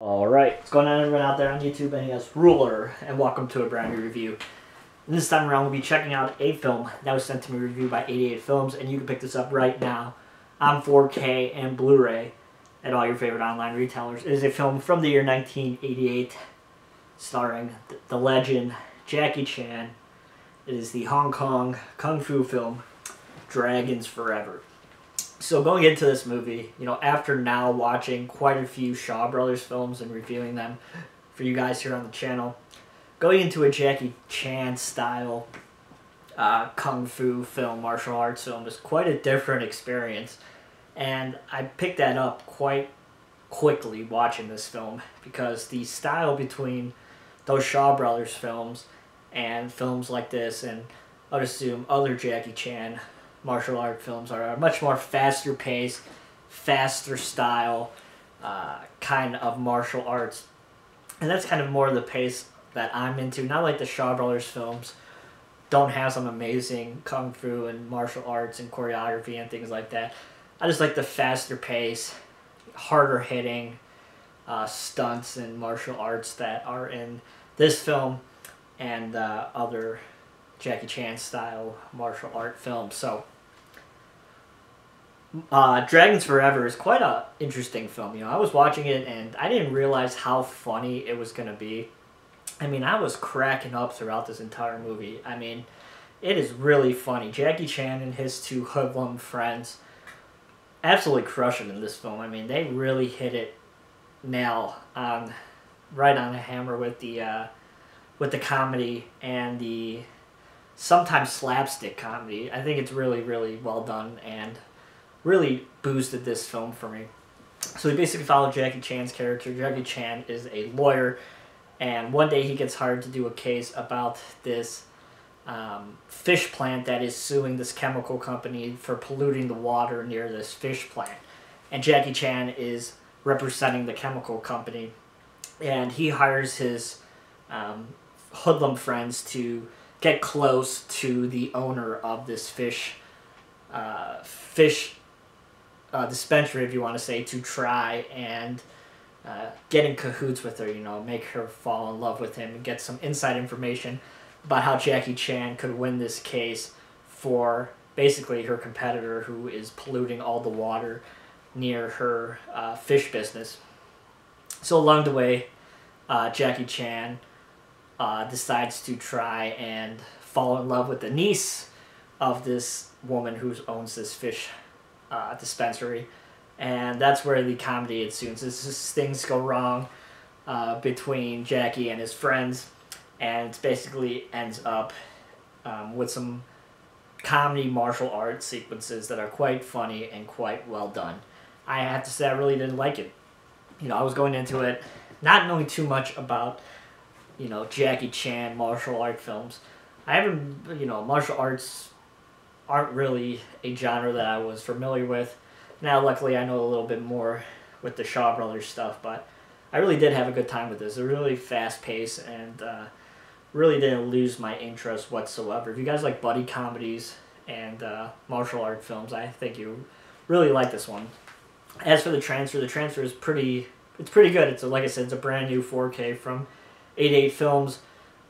Alright, what's going on everyone out there on YouTube and yes, Ruler, and welcome to a brand new review. This time around we'll be checking out a film that was sent to me review by 88 Films, and you can pick this up right now on 4K and Blu-ray at all your favorite online retailers. It is a film from the year 1988, starring the legend Jackie Chan. It is the Hong Kong Kung Fu film, Dragons Forever. So going into this movie, you know, after now watching quite a few Shaw Brothers films and reviewing them for you guys here on the channel, going into a Jackie Chan style uh, kung fu film, martial arts film, is quite a different experience. And I picked that up quite quickly watching this film because the style between those Shaw Brothers films and films like this, and I would assume other Jackie Chan martial art films are much more faster pace, faster style uh, kind of martial arts. And that's kind of more the pace that I'm into. Not like the Shaw Brothers films don't have some amazing kung fu and martial arts and choreography and things like that. I just like the faster pace, harder hitting uh, stunts and martial arts that are in this film and uh, other Jackie Chan style martial art film. So, uh, Dragons Forever is quite a interesting film. You know, I was watching it and I didn't realize how funny it was gonna be. I mean, I was cracking up throughout this entire movie. I mean, it is really funny. Jackie Chan and his two hoodlum friends absolutely crush it in this film. I mean, they really hit it nail on right on the hammer with the uh, with the comedy and the sometimes slapstick comedy. I think it's really really well done and really boosted this film for me. So we basically follow Jackie Chan's character. Jackie Chan is a lawyer, and one day he gets hired to do a case about this um, fish plant that is suing this chemical company for polluting the water near this fish plant. And Jackie Chan is representing the chemical company, and he hires his um, hoodlum friends to get close to the owner of this fish uh, fish uh, dispensary, if you want to say, to try and uh, get in cahoots with her, you know, make her fall in love with him and get some inside information about how Jackie Chan could win this case for basically her competitor who is polluting all the water near her uh, fish business. So along the way, uh, Jackie Chan uh, decides to try and fall in love with the niece of this woman who owns this fish uh, dispensary, and that's where the comedy ensues. This is, things go wrong uh, between Jackie and his friends, and it basically ends up um, with some comedy martial arts sequences that are quite funny and quite well done. I have to say I really didn't like it. You know, I was going into it not knowing too much about, you know, Jackie Chan martial art films. I haven't, you know, martial arts aren't really a genre that I was familiar with. Now, luckily, I know a little bit more with the Shaw Brothers stuff, but I really did have a good time with this. Was really fast paced and uh, really didn't lose my interest whatsoever. If you guys like buddy comedies and uh, martial art films, I think you really like this one. As for the transfer, the transfer is pretty. It's pretty good. It's a, like I said, it's a brand new 4K from 88 Films.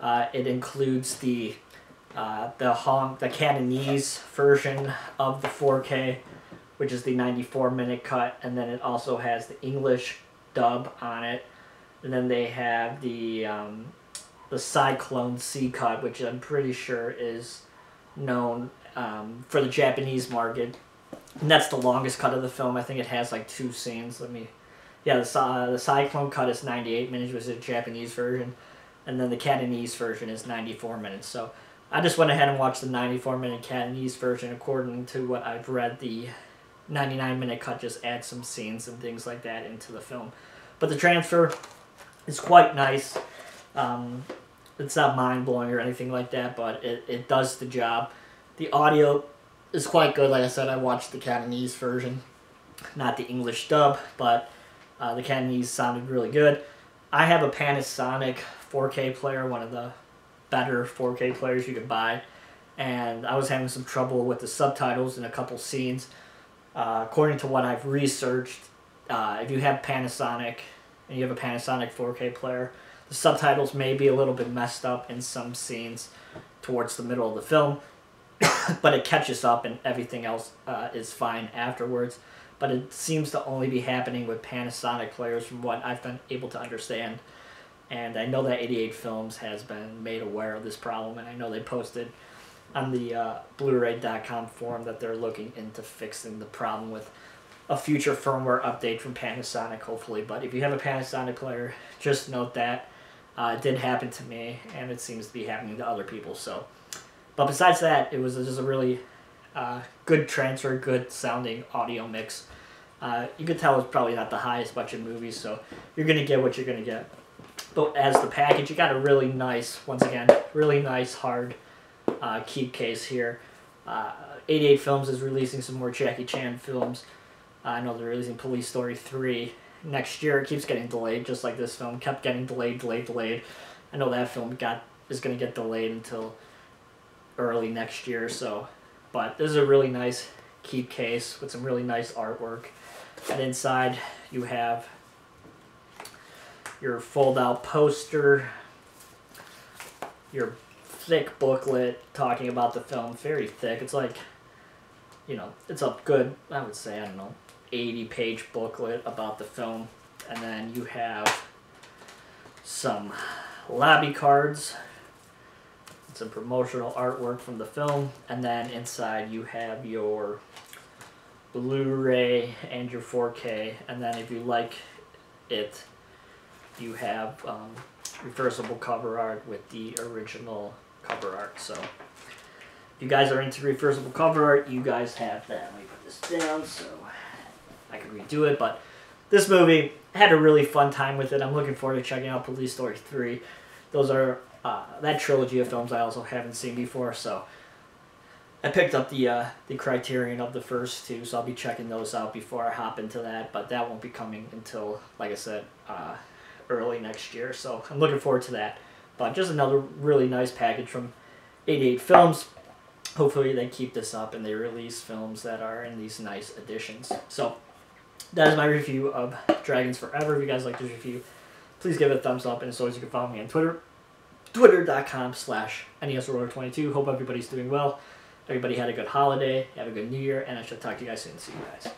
Uh, it includes the uh, the Hong the Cantonese version of the 4K, which is the 94 minute cut, and then it also has the English dub on it, and then they have the um, the Cyclone Z cut, which I'm pretty sure is known um, for the Japanese market, and that's the longest cut of the film. I think it has like two scenes. Let me, yeah, the uh, the Cyclone cut is 98 minutes, which is a Japanese version, and then the Cantonese version is 94 minutes. So I just went ahead and watched the 94 minute Cantonese version according to what I've read. The 99 minute cut just adds some scenes and things like that into the film. But the transfer is quite nice. Um, it's not mind blowing or anything like that, but it, it does the job. The audio is quite good. Like I said, I watched the Cantonese version, not the English dub, but uh, the Cantonese sounded really good. I have a Panasonic 4K player, one of the better 4K players you could buy. And I was having some trouble with the subtitles in a couple scenes. Uh, according to what I've researched, uh, if you have Panasonic and you have a Panasonic 4K player, the subtitles may be a little bit messed up in some scenes towards the middle of the film, but it catches up and everything else uh, is fine afterwards. But it seems to only be happening with Panasonic players from what I've been able to understand. And I know that 88 Films has been made aware of this problem, and I know they posted on the uh, Blu-ray.com forum that they're looking into fixing the problem with a future firmware update from Panasonic, hopefully. But if you have a Panasonic player, just note that uh, it did happen to me, and it seems to be happening to other people. So, but besides that, it was just a really uh, good transfer, good sounding audio mix. Uh, you could tell it's probably not the highest budget movie, so you're gonna get what you're gonna get. But as the package, you got a really nice, once again, really nice hard uh, keep case here. Uh, 88 Films is releasing some more Jackie Chan films. I know they're releasing Police Story 3 next year. It keeps getting delayed, just like this film kept getting delayed, delayed, delayed. I know that film got is going to get delayed until early next year. So, but this is a really nice keep case with some really nice artwork. And inside you have your fold-out poster, your thick booklet talking about the film, very thick. It's like, you know, it's a good, I would say, I don't know, 80 page booklet about the film. And then you have some lobby cards, some promotional artwork from the film, and then inside you have your Blu-ray and your 4K, and then if you like it, you have um, reversible cover art with the original cover art. So if you guys are into reversible cover art, you guys have that. Let me put this down so I can redo it. But this movie had a really fun time with it. I'm looking forward to checking out Police Story 3. Those are uh, that trilogy of films I also haven't seen before, so I picked up the uh, the Criterion of the first two, so I'll be checking those out before I hop into that. But that won't be coming until, like I said, uh, early next year. So I'm looking forward to that. But just another really nice package from 88 Films. Hopefully they keep this up and they release films that are in these nice editions. So that is my review of Dragons Forever. If you guys like this review, please give it a thumbs up. And as always, you can follow me on Twitter, twitter.com slash Nesruler22. Hope everybody's doing well. Everybody had a good holiday, have a good new year, and I shall talk to you guys soon. See you guys.